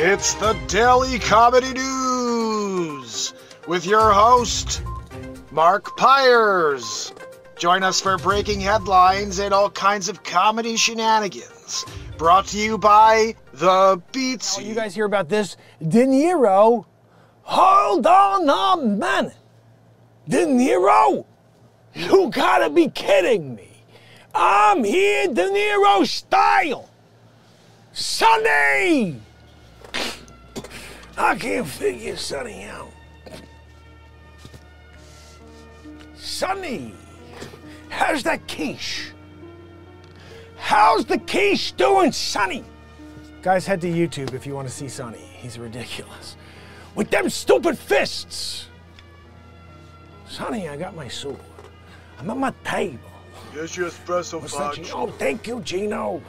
It's the Daily Comedy News with your host, Mark Pires. Join us for breaking headlines and all kinds of comedy shenanigans. Brought to you by The Beats. You guys hear about this? De Niro? Hold on a minute. De Niro? You gotta be kidding me. I'm here De Niro style. Sonny! I can't figure Sonny out. Sonny, how's that quiche? How's the quiche doing, Sonny? Guys, head to YouTube if you want to see Sonny. He's ridiculous. With them stupid fists. Sonny, I got my sword. I'm at my table. Here's your espresso, What's that, Oh, thank you, Gino.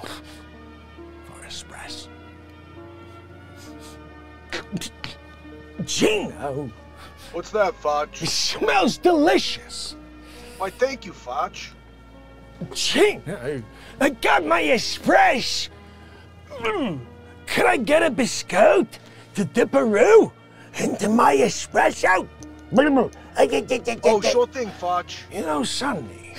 Gino, What's that, it smells delicious. Why, thank you, Fudge. Gino, I got my espresso. Mm. Can I get a biscuit to dip a roux into my espresso? Oh, sure thing, Fudge. You know, Sunday,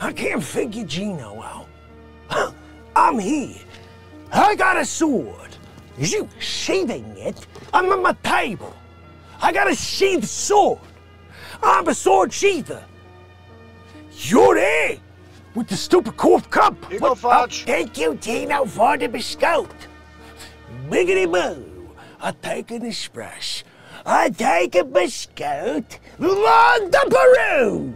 I can't figure Gino out. I'm here. I got a sword. Is you sheathing it? I'm at my table. I got a sheathed sword. I'm a sword sheather. You're there with the stupid cough cup. Here go, What- Fudge. Oh, thank you, Gino, for the biscuit. Biggity boo. I take an espresso. I take a biscuit. Lord the Peru.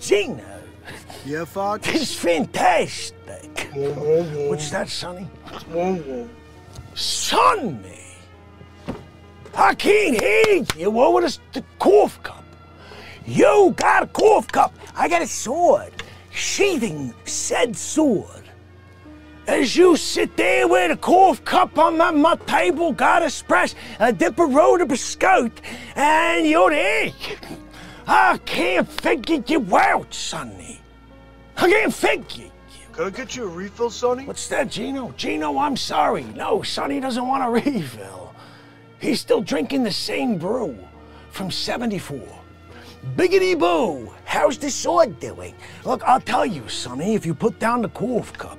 Gino, Yeah, this is fantastic. Mm-hmm. What's that, Sonny? Mm-hmm. Sonny! I can't hear you. What was the cough cup? You got a cough cup. I got a sword. Sheathing said sword. As you sit there with a cough cup on my, my table, got a splash, a dipper roll of biscuit, and you're there. I can't figure you out, Sonny. I can't figure you. Can I get you a refill, Sonny? What's that, Gino? Gino, I'm sorry. No, Sonny doesn't want a refill. He's still drinking the same brew from 74. Biggity boo, how's the sword doing? Look, I'll tell you, Sonny, if you put down the cough cup,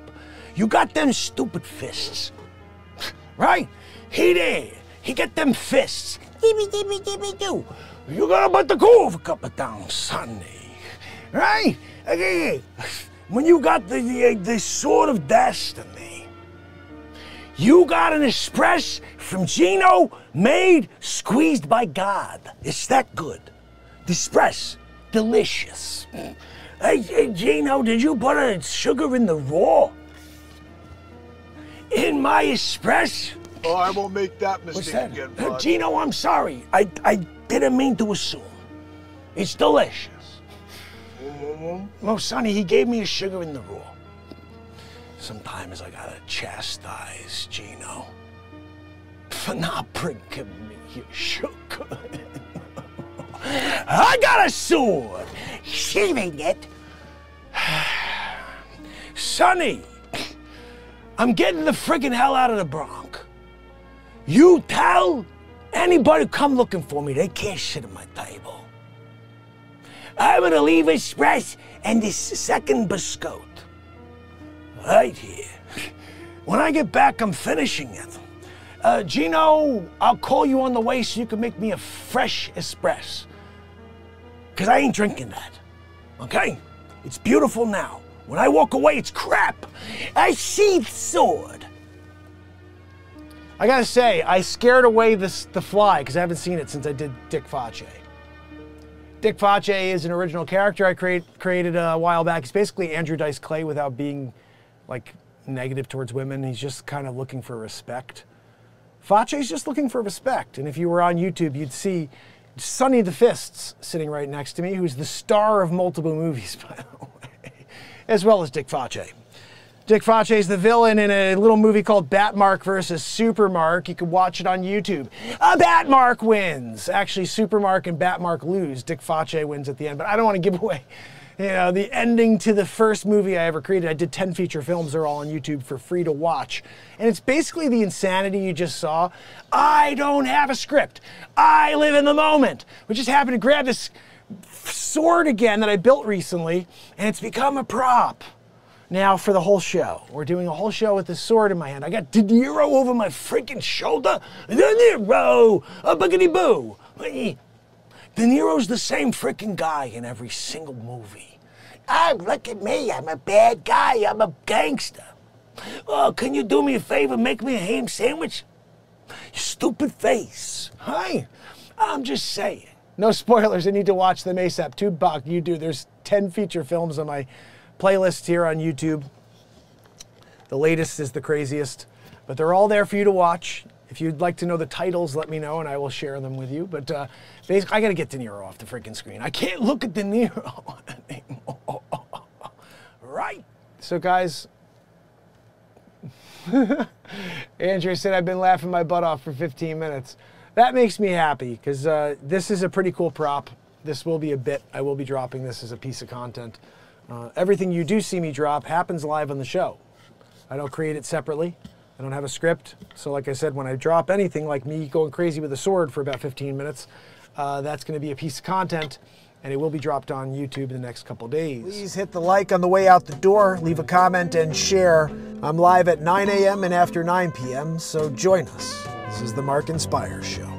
you got them stupid fists. Right? He there. He get them fists. Gimme, gimme, gimme, do. You gotta put the cough cup down, Sonny. Right? Okay. When you got the, the, the sword of destiny, you got an express from Gino made squeezed by God. It's that good. The express, delicious. Hey, hey, Gino, did you put a sugar in the raw? In my express? Oh, I won't make that mistake that? again, Uh, Fudge. Gino, I'm sorry. I, I didn't mean to assume. It's delicious. No, Sonny, he gave me a sugar in the raw. Sometimes I gotta chastise Gino for not bringing me your sugar. I got a sword, sheathing it. Sonny, I'm getting the friggin' hell out of the Bronx. You tell anybody come looking for me, they can't sit at my table. I'm gonna leave express and this second biscuit. Right here. When I get back, I'm finishing it. Uh, Gino, I'll call you on the way so you can make me a fresh espresso. Because I ain't drinking that. Okay? It's beautiful now. When I walk away, it's crap. A sheath sword. I gotta say, I scared away this the fly because I haven't seen it since I did Dick Facce. Dick Facce is an original character I create, created a while back. He's basically Andrew Dice Clay without being like negative towards women. He's just kind of looking for respect. Facce's just looking for respect. And if you were on YouTube, you'd see Sonny the Fists sitting right next to me, who's the star of multiple movies, by the way, as well as Dick Facce. Dick Facce is the villain in a little movie called Batmark versus Supermark. You can watch it on YouTube. A Batmark wins. Actually, Supermark and Batmark lose. Dick Facce wins at the end, but I don't want to give away you know, the ending to the first movie I ever created. I did 10 feature films. They're all on YouTube for free to watch. And it's basically the insanity you just saw. I don't have a script. I live in the moment. We just happened to grab this sword again that I built recently, and it's become a prop now for the whole show. We're doing a whole show with the sword in my hand. I got De Niro over my freaking shoulder. De Niro, a buggity boo. De Niro's the same freaking guy in every single movie. Oh, look at me. I'm a bad guy. I'm a gangster. Oh, can you do me a favor? Make me a ham sandwich? You stupid face. Hi. I'm just saying. No spoilers. I need to watch them ASAP. Tube Bach, you do. There's 10 feature films on my playlist here on YouTube. The latest is the craziest, but they're all there for you to watch. If you'd like to know the titles, let me know and I will share them with you. But uh, basically, I got to get De Niro off the freaking screen. I can't look at De Niro anymore. right. So, guys, Andrew said I've been laughing my butt off for 15 minutes. That makes me happy because uh, this is a pretty cool prop. This will be a bit. I will be dropping this as a piece of content. Uh, everything you do see me drop happens live on the show. I don't create it separately. I don't have a script. So, like I said, when I drop anything like me going crazy with a sword for about 15 minutes, uh, that's going to be a piece of content and it will be dropped on YouTube in the next couple days. Please hit the like on the way out the door, leave a comment, and share. I'm live at 9 a.m. and after 9 p.m., so join us. This is the Mark Inspire Show.